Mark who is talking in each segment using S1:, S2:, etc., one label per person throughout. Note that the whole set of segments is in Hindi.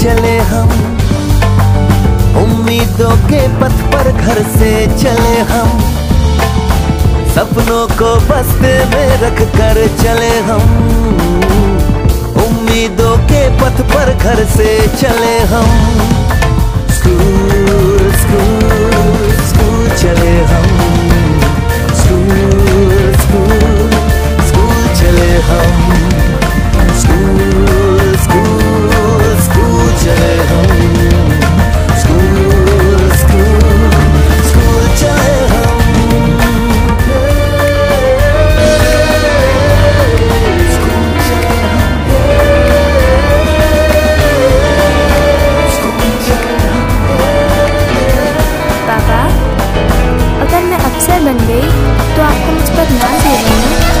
S1: चले हम। उम्मीदों के पथ पर घर से चले हम। सपनों को बस्ते में रख कर चले हम। उम्मीदों के पथ पर घर से चले हम।
S2: मैं बन गई तो आपको मुझ पर ध्यान दे रही हूँ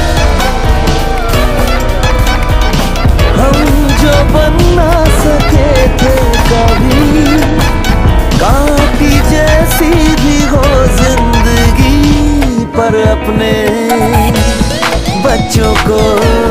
S1: जो बनना सके थे कभी जैसी भी हो ज़िंदगी पर अपने बच्चों को